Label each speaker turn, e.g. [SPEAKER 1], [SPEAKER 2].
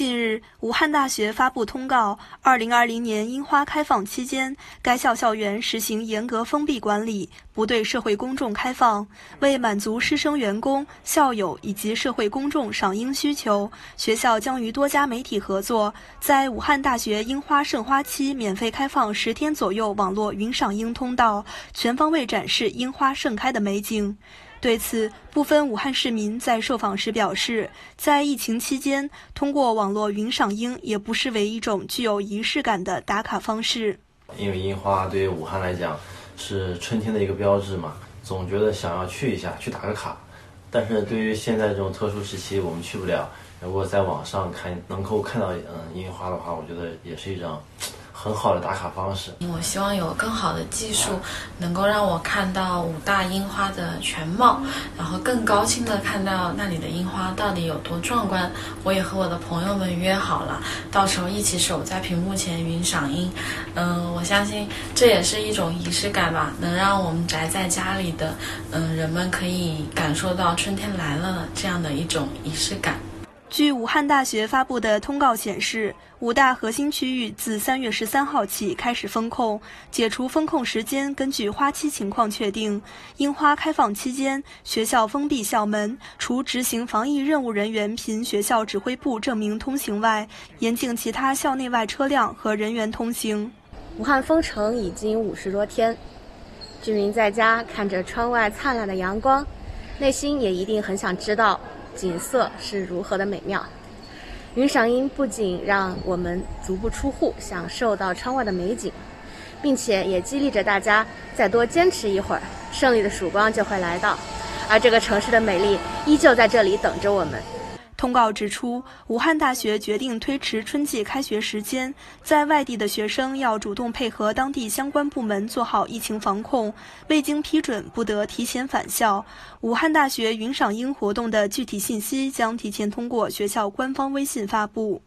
[SPEAKER 1] 近日，武汉大学发布通告，二零二零年樱花开放期间，该校校园实行严格封闭管理，不对社会公众开放。为满足师生、员工、校友以及社会公众赏樱需求，学校将与多家媒体合作，在武汉大学樱花盛花期免费开放十天左右网络云赏樱通道，全方位展示樱花盛开的美景。对此，部分武汉市民在受访时表示，在疫情期间，通过网络云赏樱也不失为一种具有仪式感的打卡方式。
[SPEAKER 2] 因为樱花对于武汉来讲是春天的一个标志嘛，总觉得想要去一下，去打个卡。但是对于现在这种特殊时期，我们去不了。如果在网上看能够看到嗯樱花的话，我觉得也是一种。很好的打卡方式。
[SPEAKER 3] 我希望有更好的技术，能够让我看到武大樱花的全貌，然后更高清的看到那里的樱花到底有多壮观。我也和我的朋友们约好了，到时候一起守在屏幕前云赏樱。嗯，我相信这也是一种仪式感吧，能让我们宅在家里的嗯人们可以感受到春天来了这样的一种仪式感。
[SPEAKER 1] 据武汉大学发布的通告显示，武大核心区域自三月十三号起开始封控，解除封控时间根据花期情况确定。樱花开放期间，学校封闭校门，除执行防疫任务人员凭学校指挥部证明通行外，严禁其他校内外车辆和人员通行。
[SPEAKER 4] 武汉封城已经五十多天，居民在家看着窗外灿烂的阳光，内心也一定很想知道。景色是如何的美妙！云赏樱不仅让我们足不出户享受到窗外的美景，并且也激励着大家再多坚持一会儿，胜利的曙光就会来到。而这个城市的美丽依旧在这里等着我们。
[SPEAKER 1] 通告指出，武汉大学决定推迟春季开学时间，在外地的学生要主动配合当地相关部门做好疫情防控，未经批准不得提前返校。武汉大学云赏樱活动的具体信息将提前通过学校官方微信发布。